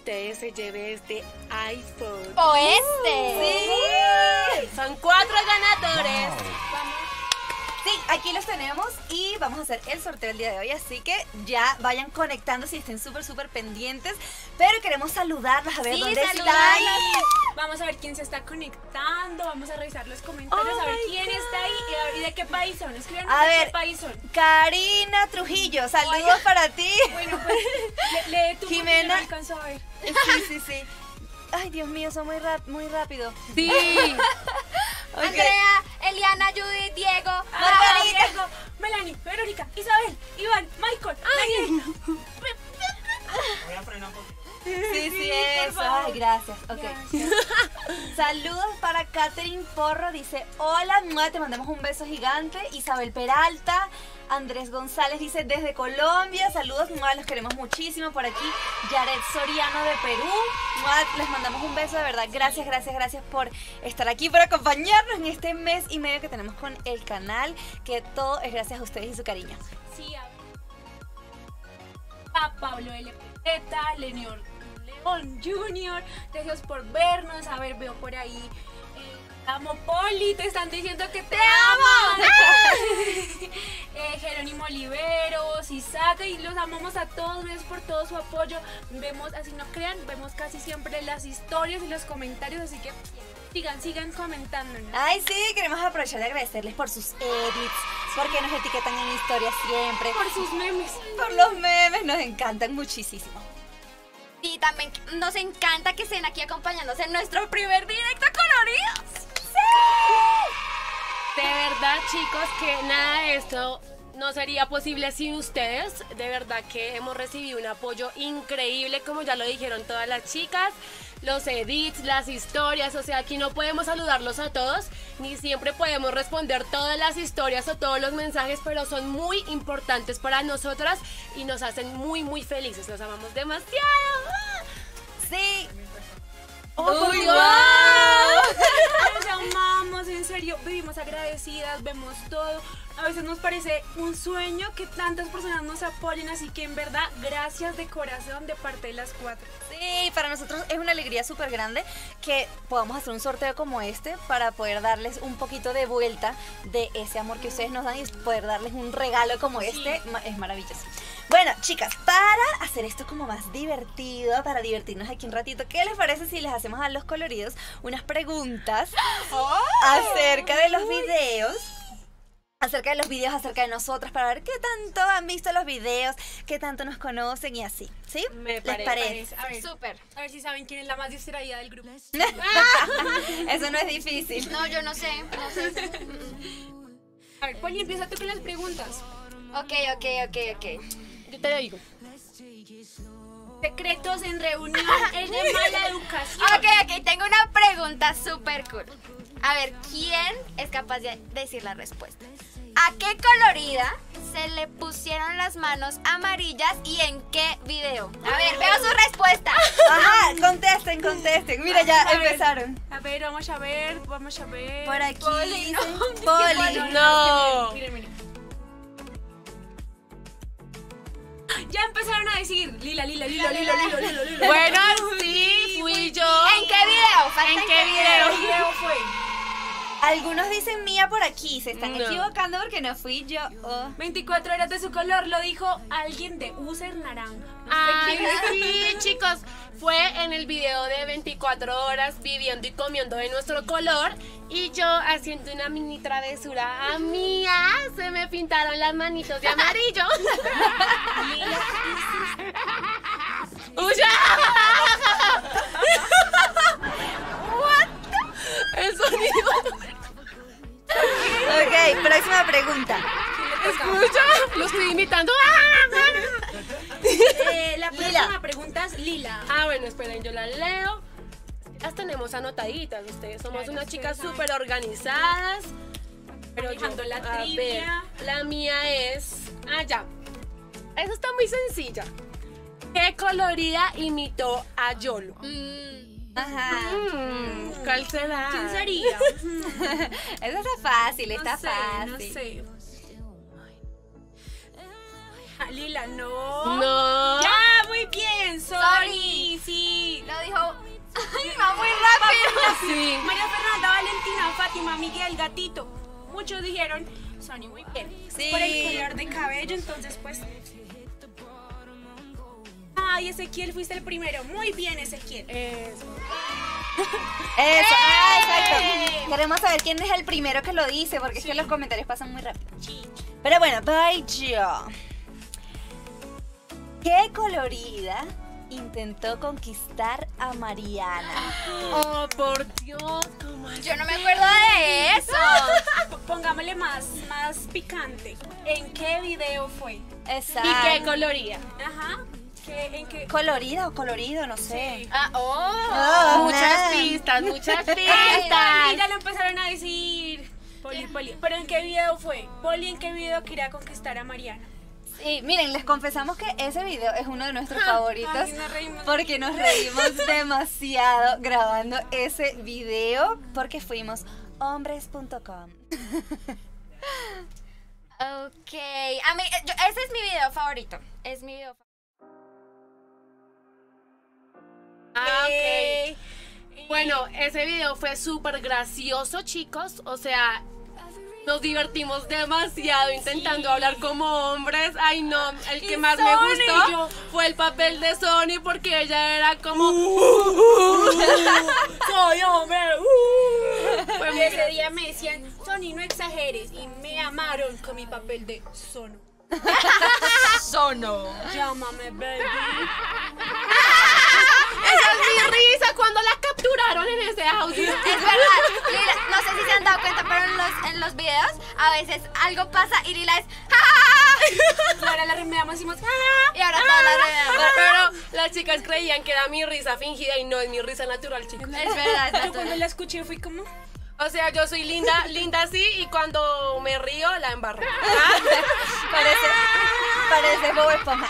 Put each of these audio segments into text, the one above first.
ustedes se lleve este iPhone. O este. Sí. Son cuatro ganadores. Sí, aquí los tenemos y vamos a hacer el sorteo el día de hoy, así que ya vayan conectándose y estén súper, súper pendientes. Pero queremos saludarlos, a ver Sí, dónde están. Vamos a ver quién se está conectando, vamos a revisar los comentarios, a ver Oh quién God. está ahí y, a ver, ¿y de qué país son. Escríbanos A de ver. qué país son. Karina Trujillo, saludos para ti. Bueno, pues le- tú porque Jimena. no alcanzo a ver. Sí, sí, sí. Ay, Dios mío, son muy, rap muy rápido. Sí. Ok. Andrea, Eliana, Judith, Diego, Margarita, Diego, Melanie, Verónica, Isabel, Iván, Michael, Daniel. Sí, sí, eso. Ay, gracias. Ok. Saludos para Catherine Porro. Dice: Hola, te mandamos un beso gigante. Isabel Peralta. Andrés González dice: Desde Colombia. Saludos, los queremos muchísimo. Por aquí, Yaret Soriano de Perú. Les mandamos un beso de verdad. Gracias, gracias, gracias por estar aquí, por acompañarnos en este mes y medio que tenemos con el canal. Que todo es gracias a ustedes y su cariño. Sí, a, a Pablo L. Peteta, Leonor León Jr. Gracias por vernos. A ver, veo por ahí. eh, amo Poli, te están diciendo que te, amo. Eh, Jerónimo Oliveros, Isaac, y los amamos a todos, gracias por todo su apoyo. Vemos, así no crean, vemos casi siempre las historias y los comentarios, así que sigan, sigan comentándonos. Ay, sí, queremos aprovechar de agradecerles por sus edits, porque nos etiquetan en historias siempre. Por sus memes. Por los memes, nos encantan muchísimo. Y también nos encanta que estén aquí acompañándose en nuestro primer directo coloridos. De verdad, chicos, que nada de esto no sería posible sin ustedes. De verdad que hemos recibido un apoyo increíble, como ya lo dijeron todas las chicas. Los edits, las historias, o sea, aquí no podemos saludarlos a todos, ni siempre podemos responder todas las historias o todos los mensajes, pero son muy importantes para nosotras y nos hacen muy, muy felices. Los amamos demasiado. Sí. ¡Oh, por Dios! Nos amamos, en serio, vivimos agradecidas, vemos todo. A veces nos parece un sueño que tantas personas nos apoyen, así que en verdad, gracias de corazón de parte de las cuatro. Sí, para nosotros es una alegría súper grande que podamos hacer un sorteo como este para poder darles un poquito de vuelta de ese amor que ustedes nos dan y poder darles un regalo como este. Es maravilloso. Bueno, chicas, para hacer esto como más divertido, para divertirnos aquí un ratito, ¿qué les parece si les hacemos a los coloridos unas preguntas acerca de los videos? acerca de los videos, acerca de nosotras, para ver qué tanto han visto los videos, qué tanto nos conocen y así, ¿sí? Me ¿Les parece. parece? A ver, Súper. a ver si saben quién es la más distraída del grupo. Eso no es difícil. No, yo no sé, no sé. A ver, Poli, empieza tú con las preguntas. Ok, ok, ok, ok. Yo te digo. Secretos en reunión es de mala educación. Ok, ok, tengo una pregunta súper cool. A ver, ¿quién es capaz de decir la respuesta? ¿A qué colorida se le pusieron las manos amarillas y en qué video? A ver, veo su respuesta. Ajá, contesten, contesten. Mira, ya A ver. empezaron. A ver, vamos a ver, vamos a ver. Por aquí. Poli, dice, no. Poli. No. Empezaron a decir Lila, Lila, Lila, Lila, Lila, Lila, Lila. Bueno, sí, fui yo. ¿En qué video? ¿En qué video? ¿Qué video fue? Algunos dicen mía por aquí, se están No. equivocando porque no fui yo. Oh. 24 horas de su color, lo dijo alguien de User Naranja. No sé Ay, quién es. sí, chicos, fue en el video de 24 horas viviendo y comiendo de nuestro color y yo haciendo una mini travesura a mía, se me pintaron las manitos de amarillo. ¡Huya! El sonido. Ok, próxima pregunta. ¿Escucha? Lo estoy imitando. Eh, la Lila. próxima pregunta es Lila. Ah, bueno, esperen, yo la leo. Las tenemos anotaditas, ustedes somos Claro, unas chicas súper organizadas. Pero yo, la a ver, la mía es... Ah, ya. Esa está muy sencilla. ¿Qué colorida imitó a Yolo? Mm, Ajá. Mm, ¿Cuál será? ¿Quién sería? Eso está fácil, está no sé, fácil. no sé. Lila, no. No. Ya, muy bien, sorry. Sí. Lo dijo. Ay, va muy rápido. Sí. María Fernanda, Valentina, Fátima, Miguel, Gatito. Muchos dijeron, Sony, muy bien. Sí. Por el color de cabello, entonces pues... Ay, Ezequiel, fuiste el primero. Muy bien, Ezequiel. Eso. Eso, ah, exacto. Queremos saber quién es el primero que lo dice, porque es que los comentarios pasan muy rápido. Pero bueno, voy yo. ¿Qué colorida intentó conquistar a Mariana? Oh, por Dios, ¿cómo así? Yo no me acuerdo de eso. Pongámosle más, más picante. ¿En qué video fue? Exacto. ¿Y qué coloría? Ajá. ¿Qué, ¿En qué? ¿Colorida o colorido? No sé. Ah, oh. Ah, muchas pistas, muchas Ay, pistas. ya lo empezaron a decir. Poli, Poli. ¿Pero en qué video fue? Poli, ¿en qué video quería conquistar a Mariana? Sí, miren, les confesamos que ese video es uno de nuestros favoritos Ay, nos porque nos reímos demasiado grabando ese video porque fuimos hombres.com. Ok. A mí, yo- ese es mi video favorito. Es mi video favorito. Ah, ok. Eh, Bueno, ese video fue súper gracioso, chicos. O sea, nos divertimos demasiado intentando hablar como hombres. Ay, no, el que más me gustó yo- fue el papel de Sony porque ella era como. Soy hombre. uh. Fue Y ese día me decían, Sony, no exageres. Y me amaron con mi papel de sono. Sono. Llámame, baby. Esa es mi risa cuando la capturaron en ese audio. Es verdad, Lila, no sé si se han dado cuenta, pero en los, en los videos a veces algo pasa y Lila es ¡Ja, ja, Y ahora la remedamos y decimos, ja! Y ahora toda la red. pero las chicas creían que era mi risa fingida y no es mi risa natural, chicos. Es verdad, es Yo cuando la escuché fui como, O sea, yo soy linda, linda así y cuando me río la embarro. Parece, parece Bob Esponja.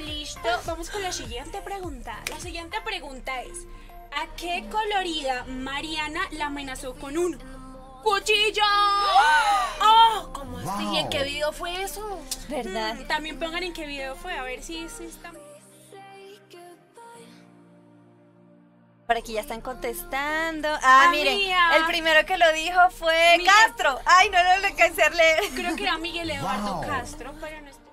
listo, vamos con la siguiente pregunta. La siguiente pregunta es, ¿a qué colorida Mariana la amenazó con un cuchillo? ¡Oh! ¿Cómo así? ¿Y en qué video fue eso? ¿Verdad? También pongan en qué video fue, a ver si si está... Por aquí ya están contestando. Ah, miren, Amiga. el primero que lo dijo fue. Castro. Ay, no lo alcancé a leer. Creo que era Miguel Eduardo Castro, pero no estoy...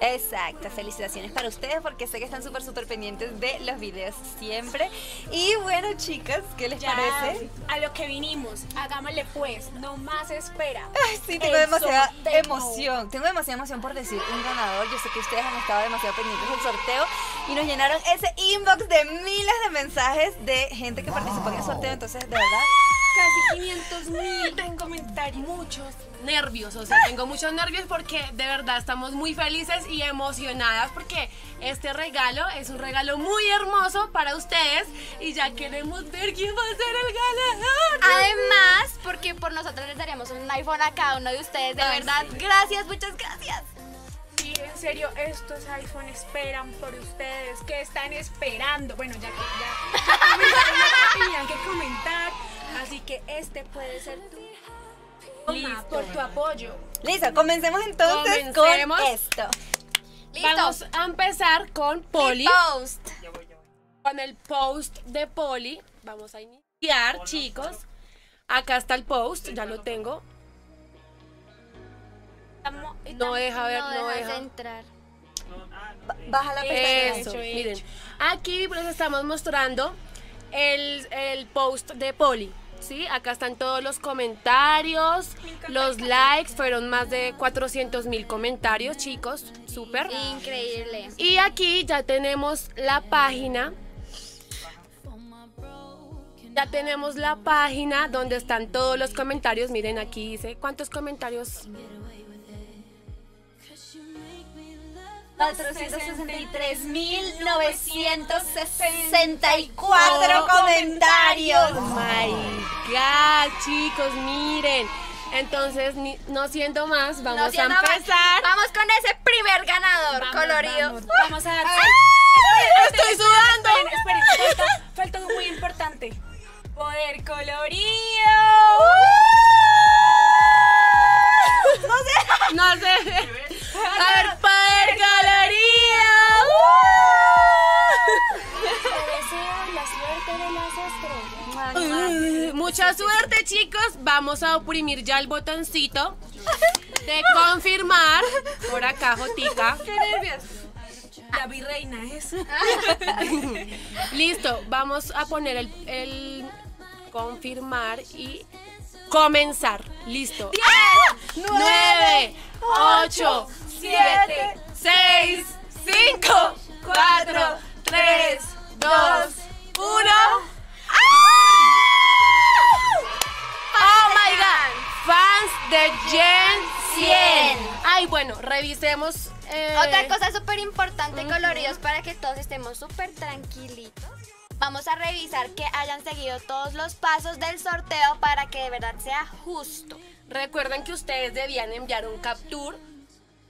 Exacto, felicitaciones para ustedes porque sé que están súper, súper pendientes de los videos siempre. Y bueno, chicas, ¿qué les Ya, parece? a lo que vinimos, hagámosle pues, no más espera. Ay, sí, tengo El demasiada sorteo. emoción. Tengo demasiada emoción por decir un ganador. Yo sé que ustedes han estado demasiado pendientes del sorteo y nos llenaron ese inbox de miles de mensajes de gente que participó en el sorteo. Entonces, de verdad, Casi 500 mil en comentarios. Muchos nervios, o sea, tengo muchos nervios porque de verdad estamos muy felices y emocionadas porque este regalo es un regalo muy hermoso para ustedes y ya queremos ver quién va a ser el ganador. Además, porque por nosotros les daríamos un iPhone a cada uno de ustedes. De Ay, verdad, gracias, muchas gracias. Sí, en serio, estos iPhone esperan por ustedes. ¿Qué están esperando? Bueno, ya que ya, tenían que comentar. Así que este puede ser tu. Por tu apoyo. listo, comencemos entonces Comencemos. con esto. Listo. Vamos a empezar con Poli, Post. con el post de Poli. Vamos a iniciar, chicos. Acá está el post, ya lo tengo. No deja ver, no no deja. entrar. Ba- Baja la pestaña. Eso, miren. Aquí les estamos mostrando el, el post de Poli. ¿Sí? Acá están todos los comentarios, los likes, fueron más de 400 mil comentarios, chicos, súper. Increíble. Y aquí ya tenemos la página. Ya tenemos la página donde están todos los comentarios. Miren, aquí dice cuántos comentarios. 463.964 comentarios. Oh my god, chicos, miren. Entonces, ni- no siendo más, vamos No siendo a más, empezar. Vamos con ese primer ganador Vamos, colorido. Vamos, vamos a dar. ¡Ay! ¡Estoy sudando! Esperen, esperen, falta, falta algo muy importante. Poder colorido. No sé. A ver, poder colorido. Te deseo la suerte de las estrellas. Mucha suerte, chicos. Vamos a oprimir ya el botoncito de confirmar. Por acá, Jotica. Qué nervios. La virreina es. Listo, vamos a poner el, el confirmar y comenzar. Listo. 9, 8, 7, 6, 5, 4, 3, 2, 1. ¡Oh my god! Fans de Gen 100. Ay, bueno, revisemos. eh, Otra cosa súper importante, coloridos, para que todos estemos súper tranquilitos. Vamos a revisar que hayan seguido todos los pasos del sorteo para que de verdad sea justo. Recuerden que ustedes debían enviar un capture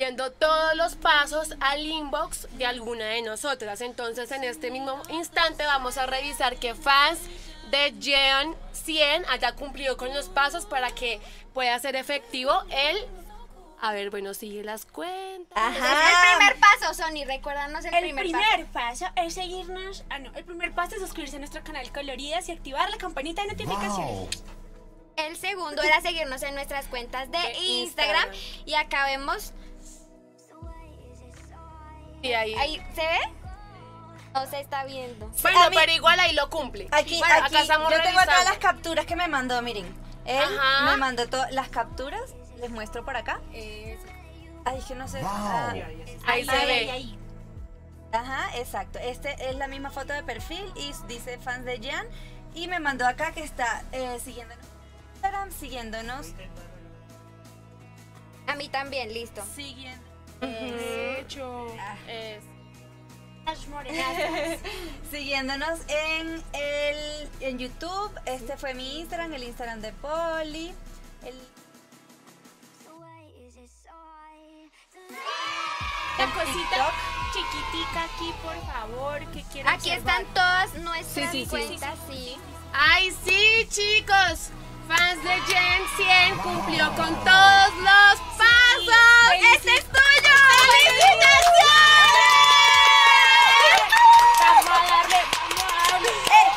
viendo todos los pasos al inbox de alguna de nosotras. Entonces, en este mismo instante vamos a revisar que fans de Jeon 100 haya cumplido con los pasos para que pueda ser efectivo el... A ver, bueno, sigue las cuentas. Entonces, el primer paso, Sony, recuérdanos el, El primer, primer paso es seguirnos. Ah, no. El primer paso es suscribirse a nuestro canal Coloridas y activar la campanita de notificaciones. paso. El segundo era seguirnos en nuestras cuentas de, De Instagram. Instagram. Y acá vemos. Y ahí. ¿Ahí se ve? No se está viendo. Bueno, a mí- pero igual ahí lo cumple. Aquí, Bueno, aquí, acá estamos yo tengo acá las capturas que me mandó, miren. Él Ajá. me mandó todas las capturas, les muestro por acá. Ay, es que no sé. ah, Ahí se ve. ahí. ajá, exacto. Este es la misma foto de perfil y dice fans de Jan. Y me mandó acá que está eh, siguiéndonos en Instagram, siguiéndonos, A mí también, listo. siguiendo. Hecho. Es- Las morenazas. Siguiéndonos en el en YouTube. Este fue mi Instagram, el Instagram de Poli. El, La cosita chiquitica aquí, por favor, que quiero Aquí observar. están todas nuestras Sí, sí, cuentas, sí. ¡Ay, sí, chicos! Fans de Gen 100 cumplió con todos los pasos. ¡Este es tuyo! Darle.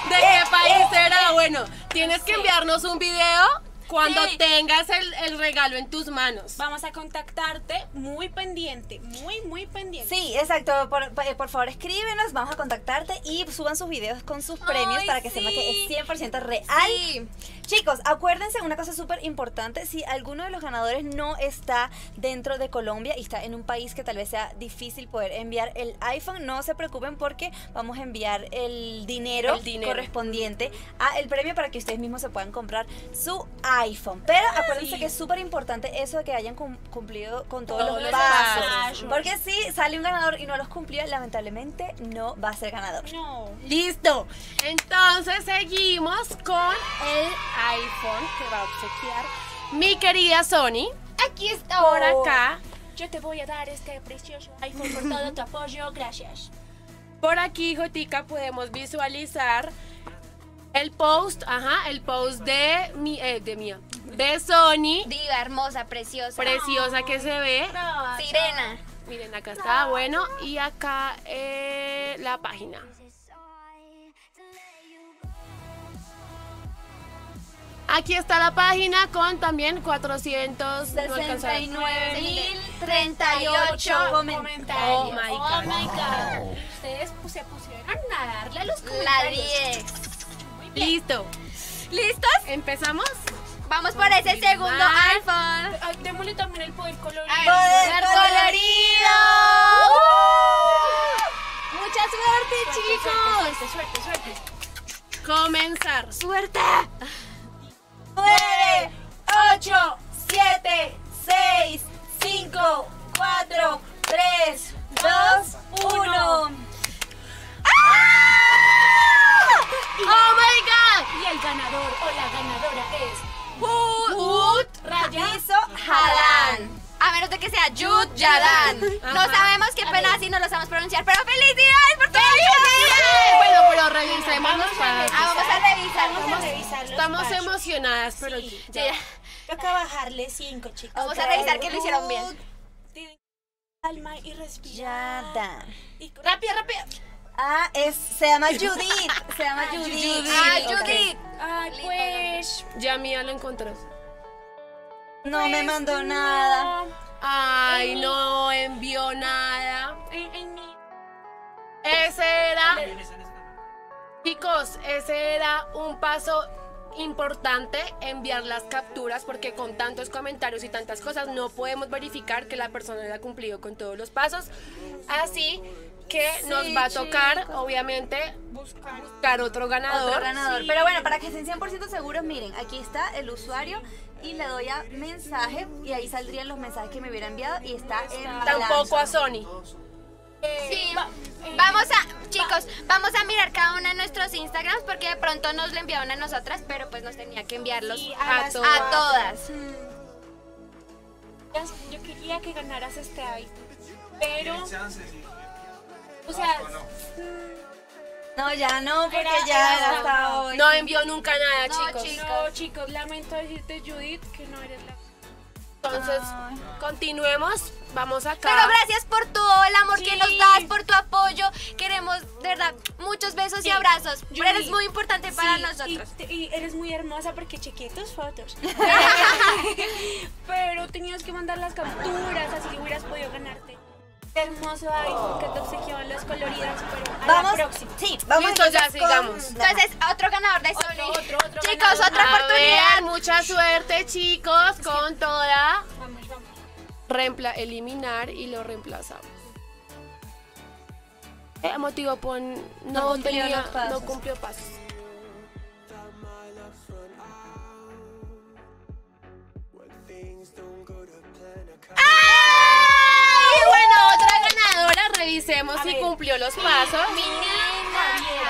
¿De qué país será? Bueno, tienes que enviarnos un video cuando Sí. tengas el, el regalo en tus manos. Vamos a contactarte muy pendiente, muy, muy pendiente. Sí, exacto. Por, por- por favor, escríbenos, vamos a contactarte y suban sus videos con sus premios Ay, para que sí. sepa que es 100% real. Sí. Chicos, acuérdense una cosa súper importante, si alguno de los ganadores no está dentro de Colombia y está en un país que tal vez sea difícil poder enviar el iPhone, no se preocupen porque vamos a enviar el dinero, El dinero. correspondiente a el premio para que ustedes mismos se puedan comprar su iPhone. Pero acuérdense Sí. que es súper importante eso de que hayan cum- cumplido con todos, Todos los los pasos. pasos. Porque si sale un ganador y no los cumplió, lamentablemente no va a ser ganador. No. Listo. Entonces seguimos con el iPhone que va a obsequiar mi querida Sony. Aquí está. Por acá. Yo te voy a dar este precioso iPhone por todo tu apoyo. Gracias. Por aquí, Jotica, podemos visualizar el post, ajá, el post de mi, eh, de mía, de Sony, Diva, hermosa, preciosa. preciosa que se ve. Sirena. Miren, acá está, bueno, y acá eh, la página. Aquí está la página con también 400, no alcanzo a ver. 69.038 comentarios. Oh my Oh God. my God. Ustedes se pusieron a darle a los La comentarios. 10. Listo. ¿Listos? ¿Empezamos? Vamos por ese segundo. Ay, démosle también el poder colorido. ¡Poder colorido! ¡Mucha suerte, chicos! Suerte, suerte, suerte. Comenzar. ¡Suerte! 9, 8, 7, 6, que sea Yud Yadan. No sabemos qué pena si no lo sabemos pronunciar, pero felicidades por Bueno, pero revisemos los pasos. Ah, vamos a revisar. Vamos a revisar Estamos emocionadas, pero Sí. ya. Toca bajarle cinco, chicos. Vamos a revisar que lo hicieron bien. Calma y respirar. Y Rápido, rápido. Ah, es, se llama Judith. Se llama Judith. Ah. Judith. Ay, pues. Ya Mía lo encontró. No me mandó nada. Ay, no envió nada. Ese era. Chicos, ese era un paso importante enviar las capturas porque con tantos comentarios y tantas cosas no podemos verificar que la persona haya cumplido con todos los pasos. Así que nos va a tocar, obviamente, Buscar. buscar otro ganador. Otro ganador. Pero bueno, para que estén 100% seguros, miren, aquí está el usuario y le doy a mensaje y ahí saldrían los mensajes que me hubiera enviado y está en Tampoco a. Sony. Sí, vamos a, chicos, vamos a mirar cada uno de nuestros Instagrams porque de pronto nos lo enviaron a nosotras, pero pues nos tenía que enviarlos Sí, a todas. a todas. cuatro. Yo quería que ganaras este hábito. Pero. O sea, No, ya no, porque Era- ya era hasta hoy. No envió nunca nada, No, chicos. chicos. no, chicos, lamento decirte, Judith, que no eres la. Entonces, Ay. continuemos. Vamos acá. Pero gracias por todo el amor que nos das, por tu apoyo. Queremos, de verdad, muchos besos y abrazos. Judy, Eres muy importante para nosotros. Y, te- y eres muy hermosa porque chequeé tus fotos. Pero tenías que mandar las capturas, así que hubieras podido ganarte. Hermoso hábito que te obsequiaban las coloridas, pero a Vamos, la próxima. sí, vamos Listo, ya, sigamos. Entonces, otro ganador de Sony. otro, otro Chicos, ganador. otra A oportunidad. ver, mucha suerte, chicos, con toda. Vamos, vamos. Reempla eliminar y lo reemplazamos. El motivo pon no, No cumplió tenía- los pasos. no cumplió pasos. Cumplió los pasos.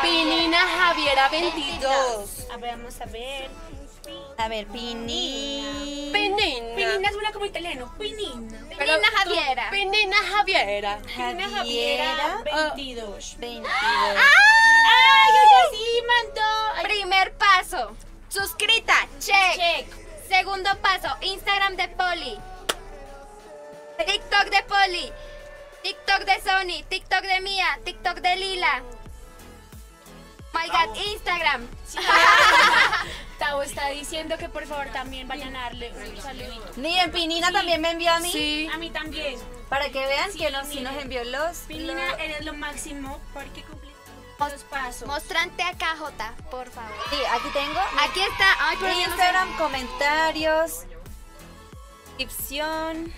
Pinina Javiera 22. A ver, vamos a ver. A ver, Pini. Pinina. Pinina suena como italiano. Pinina. Pero Pinina tú- Javiera. Pinina Javiera. Pinina Javiera. Javiera 22. 22. ¡Ay, ella sí mandó! Primer paso. Suscrita. Check. Check. Segundo paso. Instagram de Poli. TikTok de Poli. TikTok de Sony. TikTok de Mía. TikTok de Lila. My God, Instagram. Tavo está diciendo que por favor también vayan a darle un saludito. Miren, Pinina también me envió a mí. Sí. A mí también. Para que vean Sí, que nos, sí nos envió los. Pinina, los- eres lo máximo porque cumpliste los pasos. Mostrante acá, Jota, por favor. Sí, aquí tengo. Aquí está. Ay, pero yo no sé. Instagram, comentarios, descripción.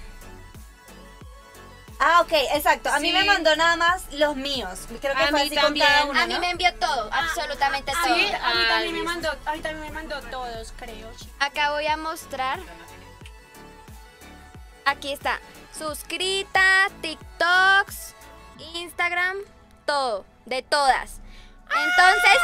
Ah, ok, exacto. A mí Sí. me mandó nada más los míos. Creo que A fue mí así con también. cada uno, A mí ¿no? me envió todo, absolutamente A todo. mí, a mí también me mandó, a mí también me mandó todos, creo. Acá voy a mostrar. Aquí está. Suscrita, TikToks, Instagram, todo, de todas. Entonces,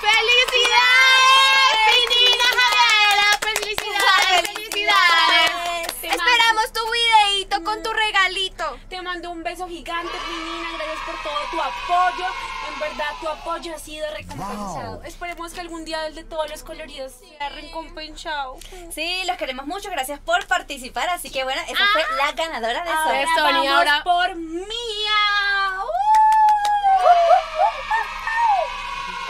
¡felicidades! Pinina Javiera, felicidades, felicidades. Te Esperamos tu videito con tu regalito. Te mando un beso gigante, Pinina. Gracias por todo tu apoyo. En verdad, tu apoyo ha sido recompensado. Esperemos que algún día el de todos los coloridos sea recompensado. Sí, los queremos mucho. Gracias por participar. Así que bueno, esa fue la ganadora de Ah, Sony. de Sony, vamos ahora- por Mía.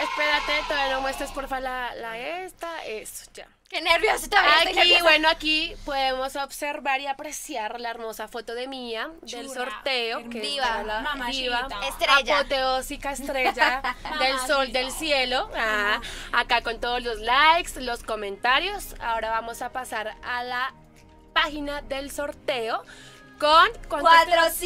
Espérate, todavía no muestres porfa la, la esta, eso, ya. Qué todavía estoy Aquí, nerviosa. bueno, aquí podemos observar y apreciar la hermosa foto de Mía del sorteo, que Diva, la mamachita. diva, Estrella. apoteósica estrella del sol del cielo. Ah, acá con todos los likes, los comentarios. Ahora vamos a pasar a la página del sorteo con ¿cuántos-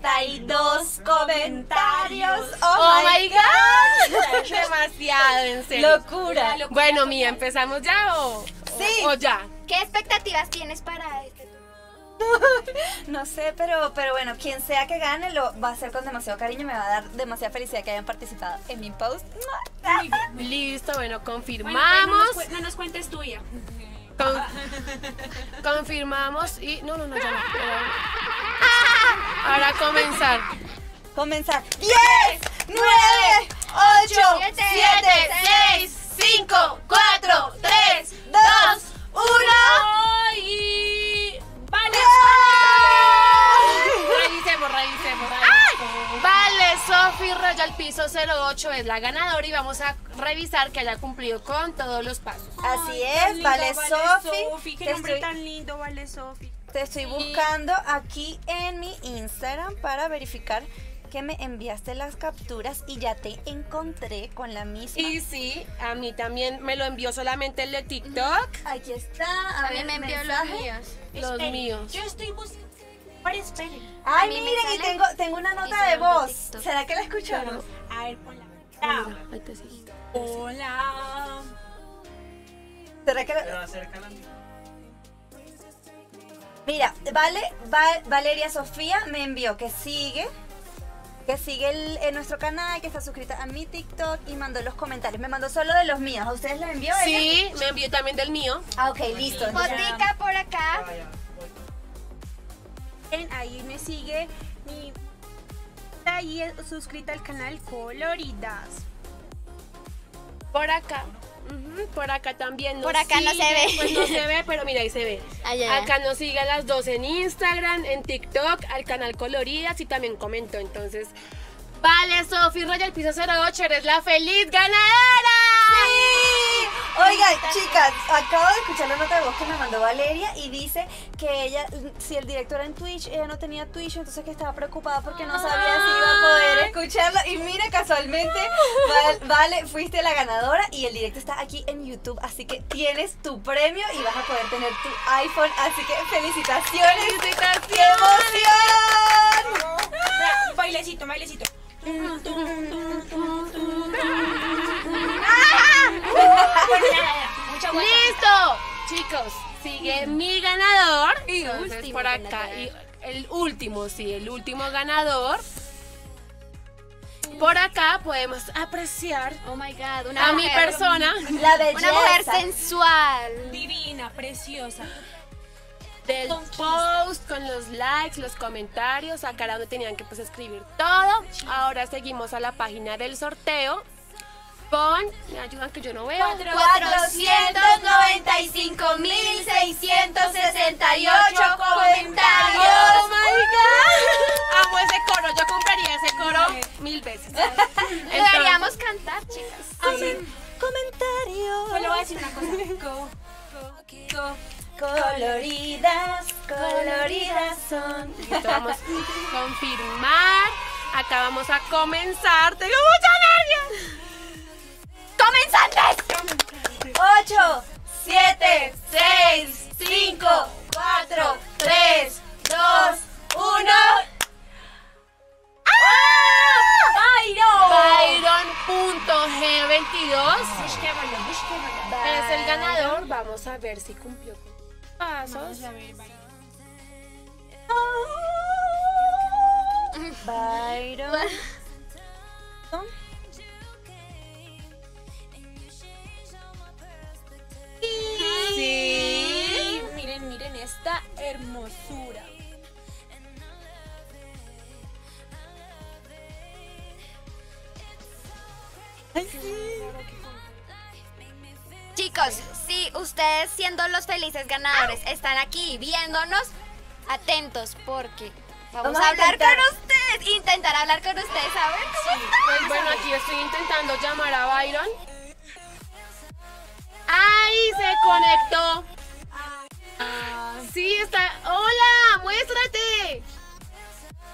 468.232 comentarios. Oh my god, demasiado, en serio. Locura. Bueno, Mía, ¿empezamos ya o, Sí. o ya? ¿Qué expectativas tienes para este? No sé, pero, pero bueno, quien sea que gane lo va a hacer con demasiado cariño. Me va a dar demasiada felicidad que hayan participado en mi post. Listo, bueno, Bueno, pues, confirmamos. no, nos, no nos cuentes tuya. Con- confirmamos y. No, no, no, ya no. Para comenzar. Comenzar. 10, 9, 8, 7, 6, 5, 4, 3, 2, 1. Y... Vale. Revisemos, revisemos. Vale, Sofi Royal Piso 08 es la ganadora y vamos a revisar que haya cumplido con todos los pasos. Así es, vale, Sofi. Qué Te nombre estoy, tan lindo, vale, Sofi. te estoy buscando aquí en mi Instagram para verificar que me enviaste las capturas y ya te encontré con la misma. Y sí, a mí también me lo envió solamente el de TikTok, Aquí está. A, A mí ver, me envió los míos. los míos. Yo estoy buscando. Ay, miren, y sale tengo, tengo una nota de voz. ¿Será que la escuchamos? A ver, ponla. Hola. ¿Será que la- Mira, vale, Va- Valeria Sofía me envió que sigue, que sigue el- en nuestro canal, que está suscrita a mi TikTok y mandó los comentarios. Me mandó solo de los míos. ¿A ustedes les envió? ella? Sí, me envió también del mío. Ah, ok, listo. Botica por acá. Ven, Ahí me sigue mi. Ahí es suscrita al canal Coloridas. Por acá. Por acá también. nos Por acá no se sigue, ve. Pues no se ve, pero mira, ahí se ve. Ah. Acá nos siguen las dos en Instagram, en TikTok, al canal Coloridas y también comentó. Entonces, vale, Sofi Royal Piso 08, eres la feliz ganadora. Oigan, chicas, acabo de escuchar la nota de voz que me mandó Valeria y dice que ella, si el director era en Twitch, ella no tenía Twitch, entonces que estaba preocupada porque no sabía si iba a poder escucharlo. Y mira, casualmente, Val- Vale, fuiste la ganadora y el directo está aquí en YouTube, así que tienes tu premio y vas a poder tener tu iPhone, así que felicitaciones. ¡Qué emoción! Bailecito, bailecito. ¡Listo! Chicos, sigue mi ganador. Y Entonces, último por acá. Y el último, sí, el último ganador. Por acá podemos apreciar Oh my god, una a mi persona La belleza. Una mujer sensual. Divina, preciosa. Del post con los likes, los comentarios, acá era donde tenían que pues escribir todo. Ahora seguimos a la página del sorteo con, me ayudan que yo no veo. 495.668 comentarios. Oh my god. Amo ese coro, yo compraría ese coro mil veces. Deberíamos cantar, chicas. Comentarios. Solo voy a decir una cosa. Go, go, go. Coloridas, coloridas son. Listo, vamos a confirmar. Acá vamos a comenzar. Tengo mucha nervios. ¡Comenzantes! 8, 7, 6, 5, 4, 3, 2, 1. Byron.g22 Búsquemelo, búsquemelo. es el ganador. Vamos a ver si cumplió con pasos. Vamos a ver, vale. Byron. Sí. Miren, miren esta hermosura. Chicos, ustedes siendo los felices ganadores están aquí viéndonos, atentos porque vamos, Vamos a a hablar con ustedes, intentar hablar con ustedes, a ver cómo Pues bueno, aquí estoy intentando llamar a Byron. ¡Ay! Se conectó. Sí, está. ¡Hola! ¡Muéstrate!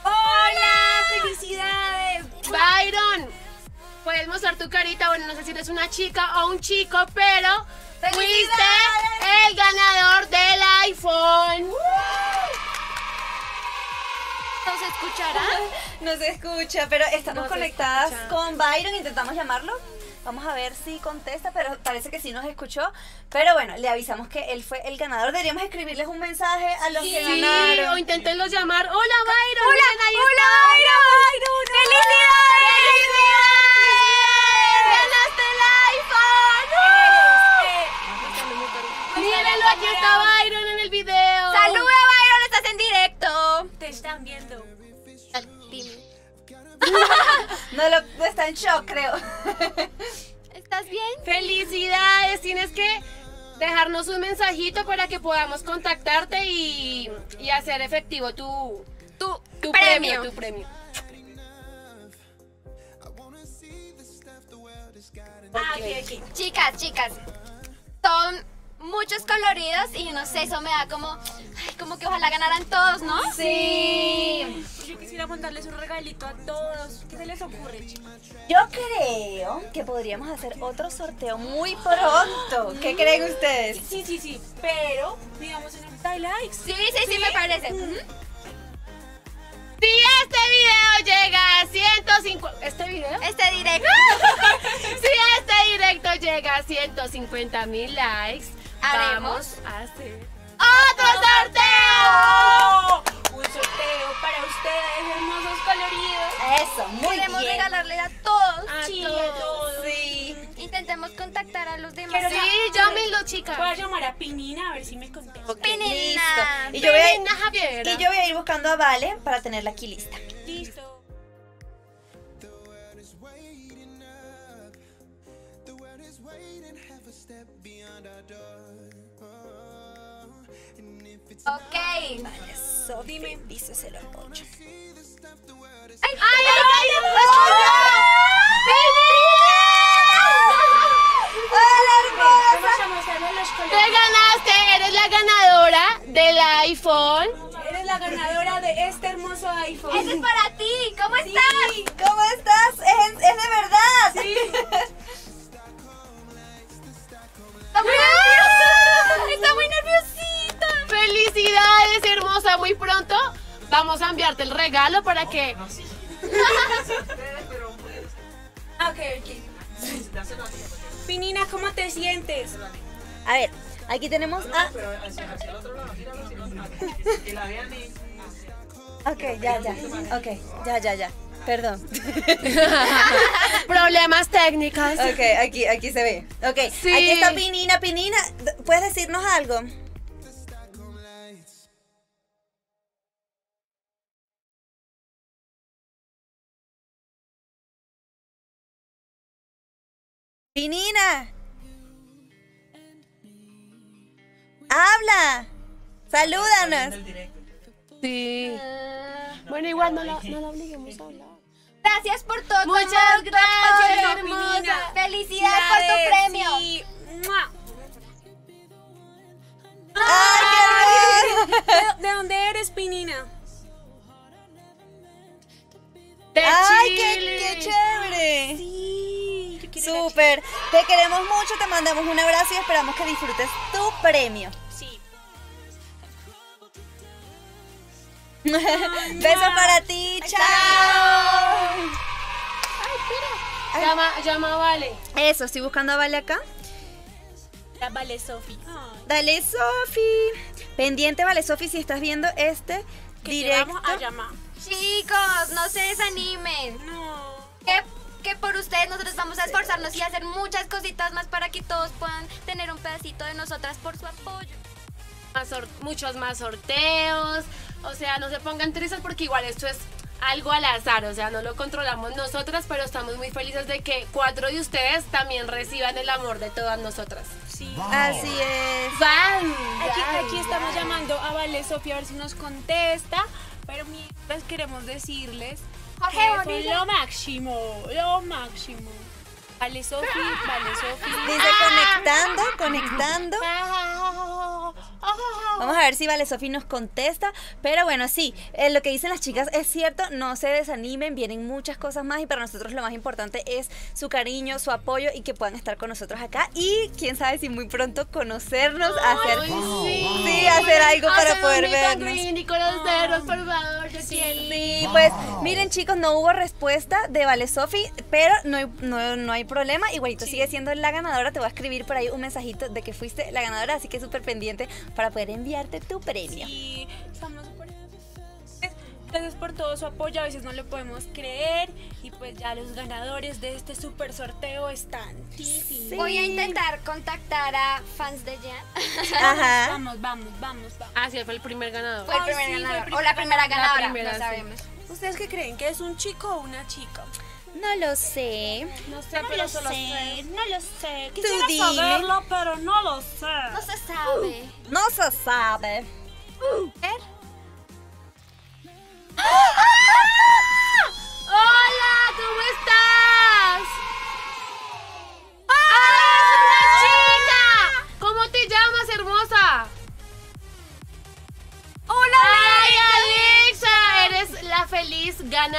¡Hola! ¡Felicidades! Byron, puedes mostrar tu carita. Bueno, no sé si eres una chica o un chico, pero fuiste el ganador del iPhone. nos escuchará. No se escucha, pero estamos conectadas escucha. con Byron. Intentamos llamarlo. Vamos a ver si contesta, pero parece que sí nos escuchó. Pero bueno, le avisamos que él fue el ganador. Deberíamos escribirles un mensaje a los que Sí, ganaron. o inténtenlos llamar. ¡Hola, Byron! Hola, ahí hola. Byron. ¡Felicidades! ¡Ganaste Aquí está Byron en el video. ¡Saluda, Byron! ¡Estás en directo! Te están viendo. no, lo, no está en shock, creo. ¿Estás bien? ¡Felicidades! Tienes que dejarnos un mensajito para que podamos contactarte y, y hacer efectivo tu, tu, tu premio. premio. Tu premio. Ah. Okay, okay. Chicas, chicas, son muchos coloridos y no sé, eso me da como, ay, como que ojalá ganaran todos, ¿no? Sí. Yo quisiera mandarles un regalito a todos. ¿Qué se les ocurre, chicos? Yo creo que podríamos hacer otro sorteo muy pronto. ¿Qué creen ustedes? Sí, sí, sí. Pero pidamos una lista de likes. Sí, sí, sí, me parece. Ujú. Si este video llega a 150... ¿Este video? Este directo. Si este directo llega a 150 mil likes, Haremos vamos a hacer ¡Otro sorteo! Un sorteo para ustedes, hermosos coloridos. Eso, muy Queremos bien. regalarle a todos. a Sí, todos. Intentemos contactar a los demás. Quiero Sí, llámenlo, chicas. Voy a llamar a Pinina a ver si me contesta. Ok, Penina. listo. Y yo, voy a, Javiera. y yo voy a ir buscando a Vale para tenerla aquí lista. Listo. Ok. So, dime. Dice 08. ¡Ay, ay, ay! Vamos a mostrarles los Te ganaste, eres la ganadora del iPhone. Eres la ganadora de este hermoso iPhone. ¡Ese es para ti! ¿Cómo estás? ¿Cómo estás? Es, es de verdad. Está muy nerviosa. Está muy nerviosita. Felicidades, hermosa. Muy pronto vamos a enviarte el regalo para que Ok, ok. Pinina, ¿cómo te sientes? A ver, aquí tenemos a. Ok, ya, ya. Ok, ya, ya, ya. Perdón. problemas técnicos. Ok, aquí, aquí se ve. Ok, Sí. aquí está Pinina. Pinina, ¿puedes decirnos algo? Pinina. Habla. Salúdanos. Sí. Bueno, igual no la, no la obliguemos a hablar. Gracias por todo. Muchas gracias, hermosa. Felicidades por tu premio. Sí. ¡Mua! ¡Ay, qué hermoso! ¿De, de dónde eres, Pinina? A. Te queremos mucho, te mandamos un abrazo y esperamos que disfrutes tu premio. Sí. Besos para ti. Chao. Llama, llama, vale. Eso, estoy buscando a Vale acá. La Vale Sofi. Dale, Sofi. Pendiente, Vale, Sofi, si estás viendo este Que te directo. vamos a llamar. Chicos, no se desanimen. No. Que, que por ustedes nosotros vamos a esforzarnos y hacer muchas cositas más para que todos puedan tener un pedacito de nosotras por su apoyo. Más muchos más sorteos. O sea, no se pongan tristes porque igual esto es algo al azar. O sea, no lo controlamos nosotras, pero estamos muy felices de que cuatro de ustedes también reciban el amor de todas nosotras. Sí. Así es. ¡Van! Aquí, ¡Van! aquí estamos llamando a Vale Sofía a ver si nos contesta. Pero mientras queremos decirles Jorge, son lo máximo, lo máximo. Vale Sofi, Vale Sofi. Dice conectando, conectando. Vamos a ver si Vale Sofi nos contesta. Pero bueno, sí, eh, lo que dicen las chicas es cierto, no se desanimen, vienen muchas cosas más y para nosotros lo más importante es su cariño, su apoyo y que puedan estar con nosotros acá y quién sabe si muy pronto conocernos, hacer, Ay, sí. sí, hacer algo para Hacer poder vernos. y conocernos, por favor. yo quiero. Sí, pues miren chicos, no hubo respuesta de Vale Sofi, pero no hay, no, no hay problema. Igualito sigue siendo la ganadora. Te voy a escribir por ahí un mensajito de que fuiste la ganadora, así que súper pendiente para poder enviarte tu premio. Y estamos Gracias por todo su apoyo, a veces no lo podemos creer. Y pues ya los ganadores de este super sorteo están. Sí. Voy a intentar contactar a fans de Jan. Ajá. Vamos, vamos, vamos, vamos. Ah, sí, él fue el primer ganador. Fue el primer sí, fue el ganador. primer o la primera ganador. ganadora. La primera, no sí. sabemos. ¿Ustedes qué creen? ¿Que es un chico o una chica? No lo sé. No sé, pero solo sé. no lo sé. Tú Quisiera dime. saberlo, pero no lo sé. No se sabe. No se sabe. ver. ¡Hola! ¿Cómo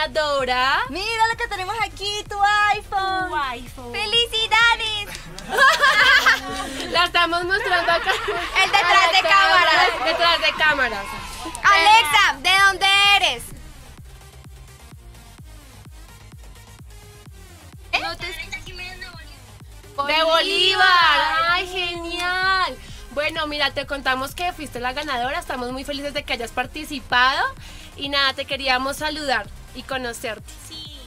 ganadora. Mira lo que tenemos aquí, tu iPhone. iPhone. ¡Felicidades! La estamos mostrando acá. El detrás de cámaras. Detrás de cámaras. Alexa, ¿de dónde eres? De Bolívar. ¡Ay, genial! Bueno, mira, te contamos que fuiste la ganadora. Estamos muy felices de que hayas participado. Y nada, te queríamos saludar y conocerte. Sí.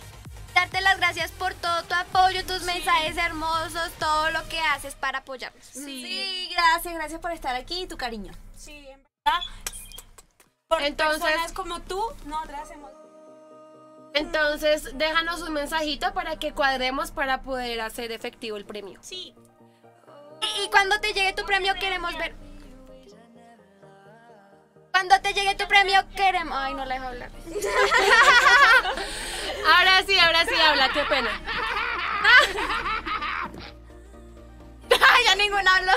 Darte las gracias por todo tu apoyo, tus mensajes hermosos, todo lo que haces para apoyarnos. Sí, gracias, gracias por estar aquí y tu cariño. Sí, en verdad. Por Entonces- personas como tú, nosotras hacemos. Entonces, déjanos un mensajito para que cuadremos para poder hacer efectivo el premio. Sí. Y, y cuando te llegue tu premio queremos ver. Cuando te llegue tu premio queremos. Ay, no la dejo hablar. Ahora sí, ahora sí habla, qué pena. Ay, ya ninguna habló.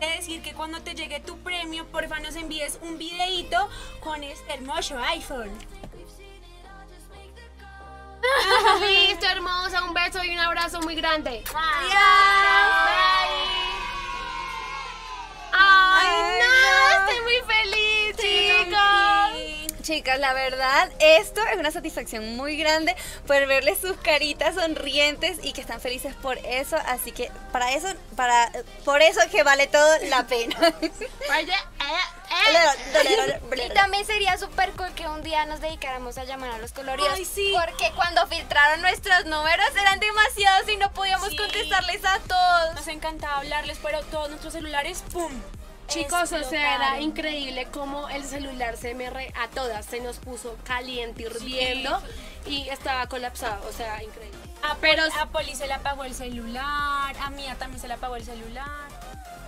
De decir que cuando te llegue tu premio, porfa nos envíes un videito con este hermoso iPhone. Listo, hermosa, un beso y un abrazo muy grande. Ay, no, estoy muy feliz, chicos. Chicas, la verdad, esto es una satisfacción muy grande por verles sus caritas sonrientes y que están felices por eso. Así que para eso, para por eso es que vale todo la pena. Y también sería súper cool que un día nos dedicáramos a llamar a los coloridos. Ay, sí. Porque cuando filtraron nuestros números eran demasiados y no podíamos Sí. contestarles a todos. Nos encantaba hablarles, pero todos nuestros celulares, ¡pum! Chicos, o sea, era increíble cómo el celular se me re- a todas se nos puso caliente, hirviendo y estaba colapsado, o sea, increíble. A, Pero- Poli, a Poli se le apagó el celular, a Mía también se le apagó el celular.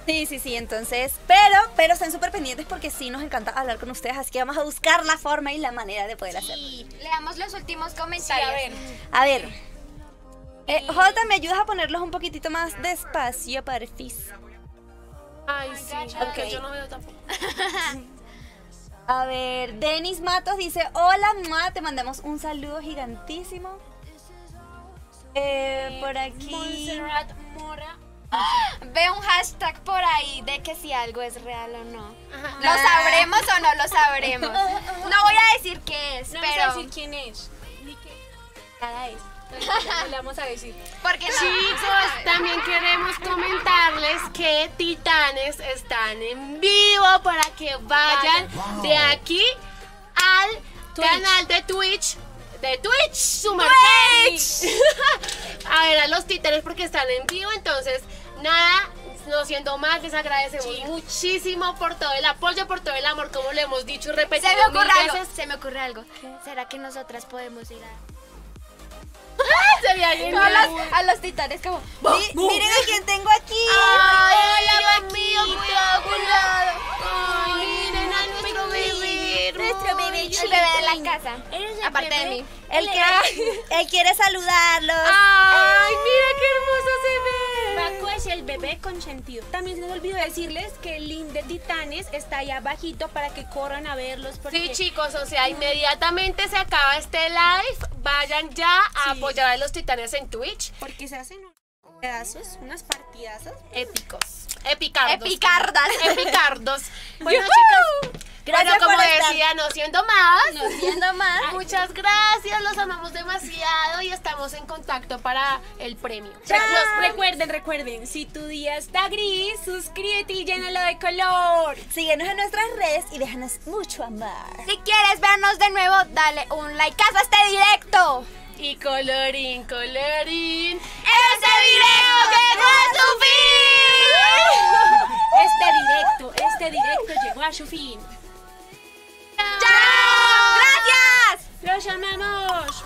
Sí, sí, sí, entonces, pero, pero estén súper pendientes porque sí nos encanta hablar con ustedes, así que vamos a buscar la forma y la manera de poder hacerlo. Y leamos los últimos Sí, comentarios. a ver. A ver, eh, Jota, ¿me ayudas a ponerlos un poquitito más despacio, porfis? Ay, sí, porque Ok. yo no veo tampoco. A ver, Denis Matos dice, hola, mua, te mandamos un saludo gigantísimo. Eh, por aquí... Montserrat Mora. Ve un hashtag por ahí de que si algo es real o no. Ajá. ¿Lo sabremos o no lo sabremos? No voy a decir qué es, No vamos a pero... decir quién es, ni qué nada es. No le vamos a decir. Porque no. Chicos, también queremos comentarles que Titanes están en vivo para que vayan de aquí al canal de Twitch. De Twitch, su Twitch. a ver a los Titanes porque están en vivo, entonces nada. No siendo más, les agradecemos muchísimo por todo el apoyo, por todo el amor, como lo hemos dicho y repetido Se me ocurre mil algo. veces. Se me ocurre algo. ¿Será que nosotras podemos ir a, Sería a, genial. los, a los titanes como... Mi- miren a quién tengo aquí. Ay, Hola, Dios mío, cuidado, miren a nuestro bebé. Nuestro bebé El bebé de la casa. ¿Eres el Aparte de mí. Él quiere, él quiere saludarlos. Ay, mira qué hermoso se ve. Paco es el bebé consentido. También se nos olvidó decirles que el link de Titanes está ahí abajito para que corran a verlos. Porque Sí, chicos, o sea, inmediatamente se acaba este live. Vayan ya a Sí. apoyar a los titanes en Twitch. Porque se hacen unos pedazos, unas partidazas. Épicos. Epicardos. Epicardas. Epicardos. Bueno, chicos. Gracias bueno, como por estar. decía, no siendo más. No siendo más. Muchas gracias, los amamos demasiado y estamos en contacto para el premio. Recuerden, recuerden, si tu día está gris, suscríbete y llénalo de color. Síguenos en nuestras redes y déjanos mucho amor. Si quieres vernos de nuevo, dale un like a este directo. Y colorín, colorín. ¡Este video llegó a su fin! Este directo, este directo llegó a su fin. ¡Chao! ¡Gracias! ¡Los llamamos!